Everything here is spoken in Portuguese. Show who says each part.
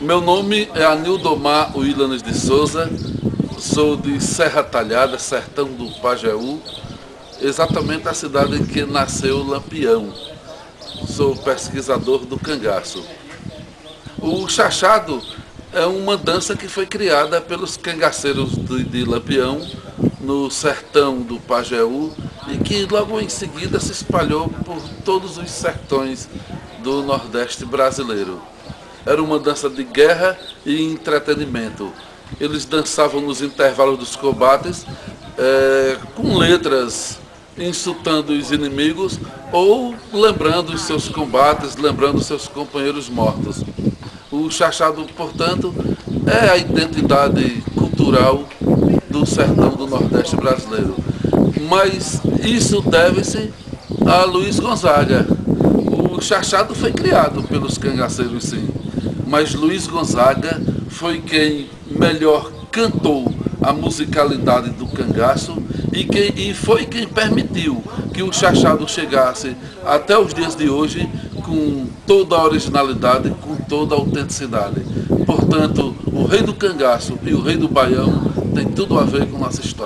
Speaker 1: Meu nome é Anildomar Willanes de Souza, sou de Serra Talhada, sertão do Pajeú, exatamente a cidade em que nasceu Lampião. Sou pesquisador do cangaço. O chachado é uma dança que foi criada pelos cangaceiros de, de Lampião, no sertão do Pajeú, e que logo em seguida se espalhou por todos os sertões do Nordeste brasileiro. Era uma dança de guerra e entretenimento. Eles dançavam nos intervalos dos combates é, com letras insultando os inimigos ou lembrando os seus combates, lembrando os seus companheiros mortos. O chachado, portanto, é a identidade cultural do sertão do Nordeste brasileiro. Mas isso deve-se a Luiz Gonzaga. O chachado foi criado pelos cangaceiros, sim mas Luiz Gonzaga foi quem melhor cantou a musicalidade do cangaço e, quem, e foi quem permitiu que o chachado chegasse até os dias de hoje com toda a originalidade, com toda a autenticidade. Portanto, o rei do cangaço e o rei do baião tem tudo a ver com nossa história.